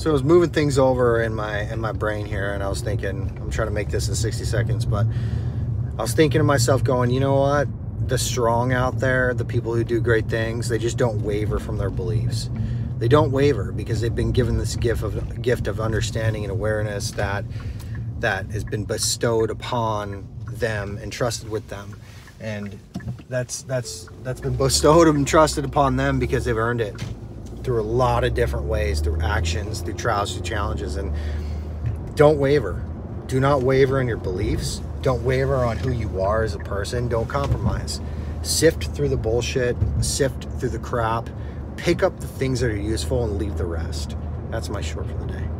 So I was moving things over in my in my brain here, and I was thinking, I'm trying to make this in 60 seconds, but I was thinking to myself, going, you know what? The strong out there, the people who do great things, they just don't waver from their beliefs. They don't waver because they've been given this gift of gift of understanding and awareness that that has been bestowed upon them and trusted with them, and that's that's that's been bestowed and trusted upon them because they've earned it through a lot of different ways through actions through trials through challenges and don't waver. Do not waver in your beliefs. Don't waver on who you are as a person. Don't compromise. Sift through the bullshit. Sift through the crap. Pick up the things that are useful and leave the rest. That's my short for the day